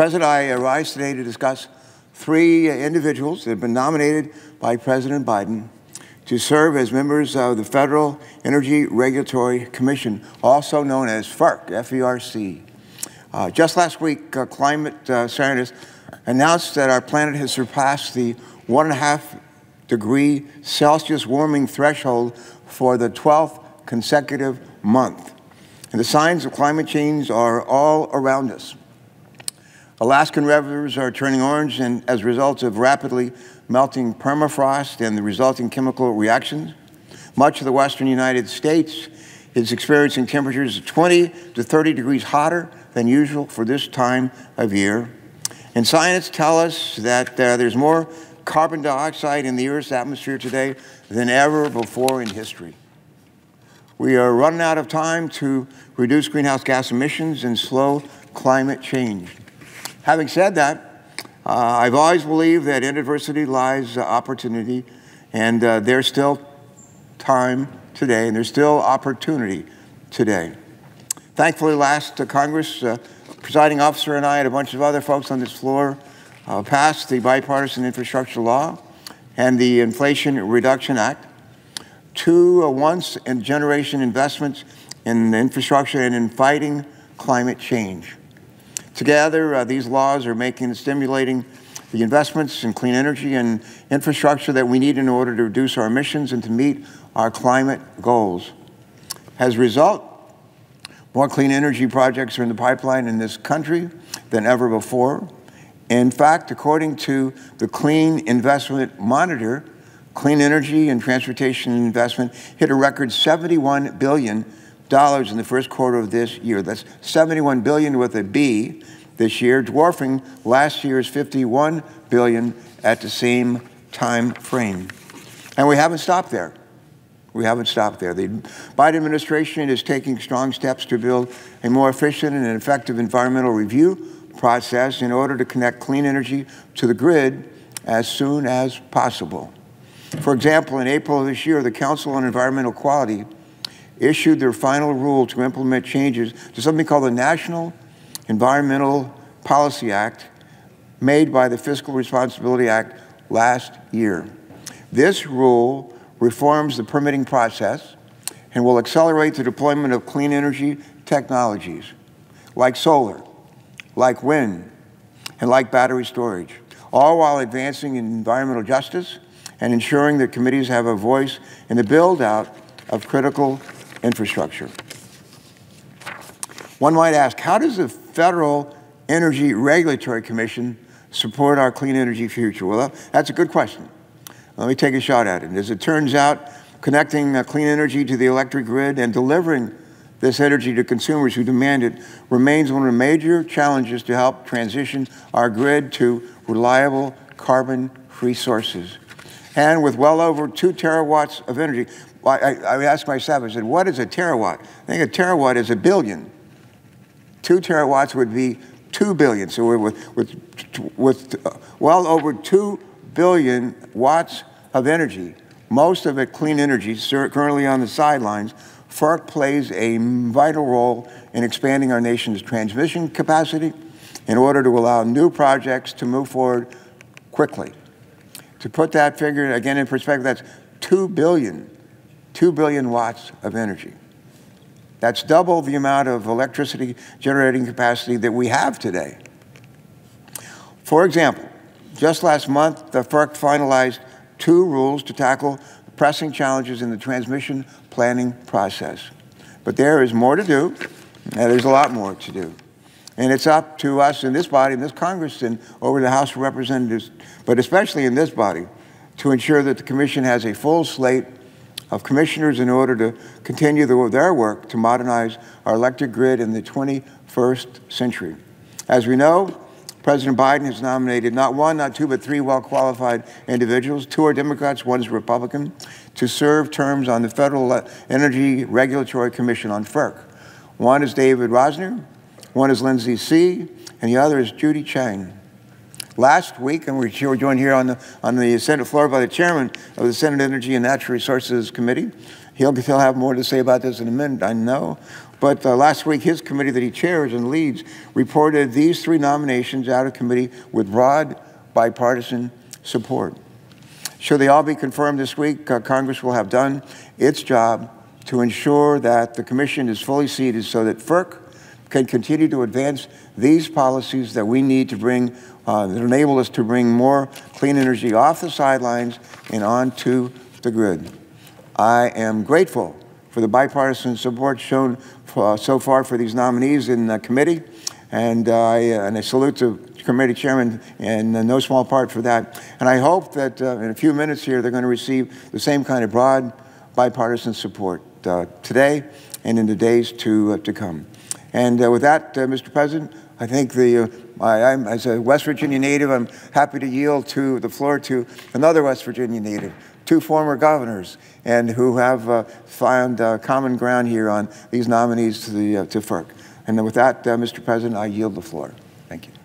President, I rise today to discuss three individuals that have been nominated by President Biden to serve as members of the Federal Energy Regulatory Commission, also known as FERC, F-E-R-C. Uh, just last week, uh, climate uh, scientists announced that our planet has surpassed the one and a half degree Celsius warming threshold for the 12th consecutive month. And the signs of climate change are all around us. Alaskan rivers are turning orange and as a result of rapidly melting permafrost and the resulting chemical reactions. Much of the western United States is experiencing temperatures of 20 to 30 degrees hotter than usual for this time of year. And scientists tell us that uh, there's more carbon dioxide in the Earth's atmosphere today than ever before in history. We are running out of time to reduce greenhouse gas emissions and slow climate change. Having said that, uh, I've always believed that in adversity lies uh, opportunity, and uh, there's still time today, and there's still opportunity today. Thankfully, last uh, Congress, uh, presiding officer and I and a bunch of other folks on this floor uh, passed the bipartisan infrastructure law and the Inflation Reduction Act, two once-in-generation investments in infrastructure and in fighting climate change. Together, uh, these laws are making and stimulating the investments in clean energy and infrastructure that we need in order to reduce our emissions and to meet our climate goals. As a result, more clean energy projects are in the pipeline in this country than ever before. In fact, according to the Clean Investment Monitor, clean energy and transportation investment hit a record $71 billion in the first quarter of this year. That's 71 billion with a B this year, dwarfing last year's 51 billion at the same time frame. And we haven't stopped there. We haven't stopped there. The Biden administration is taking strong steps to build a more efficient and effective environmental review process in order to connect clean energy to the grid as soon as possible. For example, in April of this year, the Council on Environmental Quality issued their final rule to implement changes to something called the National Environmental Policy Act, made by the Fiscal Responsibility Act last year. This rule reforms the permitting process and will accelerate the deployment of clean energy technologies like solar, like wind, and like battery storage, all while advancing environmental justice and ensuring that committees have a voice in the build out of critical infrastructure. One might ask, how does the Federal Energy Regulatory Commission support our clean energy future? Well, that's a good question. Let me take a shot at it. As it turns out, connecting uh, clean energy to the electric grid and delivering this energy to consumers who demand it remains one of the major challenges to help transition our grid to reliable carbon-free sources. And with well over two terawatts of energy, I, I, asked myself, I said, what is a terawatt? I think a terawatt is a billion. Two terawatts would be two billion. So we're with, with, with well over two billion watts of energy, most of it clean energy, currently on the sidelines, FERC plays a vital role in expanding our nation's transmission capacity in order to allow new projects to move forward quickly. To put that figure again in perspective, that's 2 billion 2 billion watts of energy. That's double the amount of electricity generating capacity that we have today. For example, just last month, the FERC finalized two rules to tackle pressing challenges in the transmission planning process. But there is more to do, and there's a lot more to do. And it's up to us in this body, in this Congress, and over the House of Representatives, but especially in this body, to ensure that the Commission has a full slate of commissioners in order to continue the, their work to modernize our electric grid in the 21st century. As we know, President Biden has nominated not one, not two, but three well-qualified individuals. Two are Democrats, one is Republican, to serve terms on the Federal Energy Regulatory Commission on FERC. One is David Rosner, one is Lindsay See, and the other is Judy Chang last week, and we're joined here on the, on the Senate floor by the chairman of the Senate Energy and Natural Resources Committee. he'll, he'll have more to say about this in a minute, I know. But uh, last week, his committee that he chairs and leads reported these three nominations out of committee with broad bipartisan support. Should they all be confirmed this week, uh, Congress will have done its job to ensure that the Commission is fully seated so that FERC can continue to advance these policies that we need to bring, uh, that enable us to bring more clean energy off the sidelines and onto the grid. I am grateful for the bipartisan support shown for, uh, so far for these nominees in the committee, and, uh, I, and I salute the committee chairman in no small part for that. And I hope that uh, in a few minutes here they're going to receive the same kind of broad bipartisan support uh, today and in the days to, uh, to come. And uh, with that, uh, Mr. President, I think the, uh, I, am as a West Virginia native, I'm happy to yield to the floor to another West Virginia native, two former governors, and who have uh, found uh, common ground here on these nominees to, the, to FERC. And with that, Mr. President, I yield the floor. Thank you.